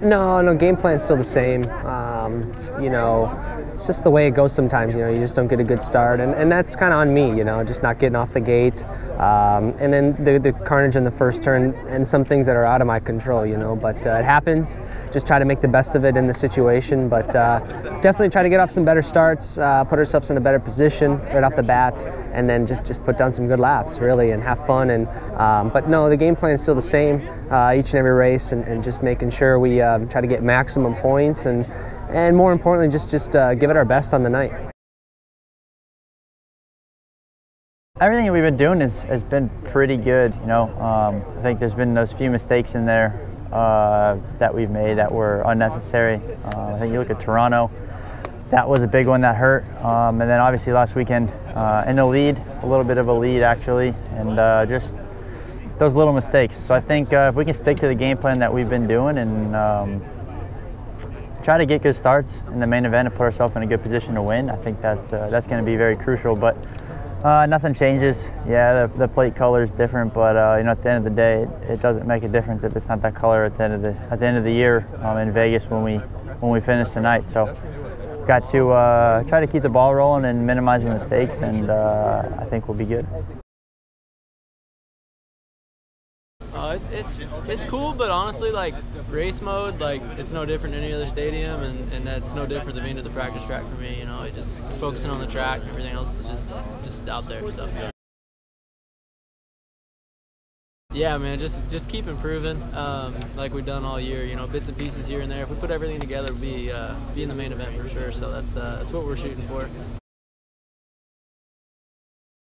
No, no, game plan's still the same. Um, you know, it's just the way it goes sometimes. You know, you just don't get a good start, and, and that's kind of on me. You know, just not getting off the gate, um, and then the, the carnage in the first turn, and some things that are out of my control. You know, but uh, it happens. Just try to make the best of it in the situation, but uh, definitely try to get off some better starts, uh, put ourselves in a better position right off the bat, and then just just put down some good laps, really, and have fun. And um, but no, the game plan is still the same uh, each and every race, and, and just making sure we um, try to get maximum points and and more importantly, just just uh, give it our best on the night. Everything we've been doing is, has been pretty good. You know, um, I think there's been those few mistakes in there uh, that we've made that were unnecessary. Uh, I think you look at Toronto, that was a big one that hurt. Um, and then obviously last weekend uh, in the lead, a little bit of a lead actually, and uh, just those little mistakes. So I think uh, if we can stick to the game plan that we've been doing and um, try to get good starts in the main event and put ourselves in a good position to win. I think that's uh, that's going to be very crucial. But uh, nothing changes. Yeah, the, the, plate color is different, but uh, you know, at the end of the day, it, it, doesn't make a difference if it's not that color at the end of the at the end of the year um, in Vegas when we when we finish tonight. So, got to uh, try to keep the ball rolling and minimizing mistakes, and uh, I think we'll be good. Uh, it's it's cool, but honestly, like race mode, like it's no different than any other stadium, and, and that's no different than being at the practice track for me. You know, it just focusing on the track, and everything else is just just out there. So. Yeah, man, just just keep improving, um, like we've done all year. You know, bits and pieces here and there. If we put everything together, we'll be uh, be in the main event for sure. So that's uh, that's what we're shooting for.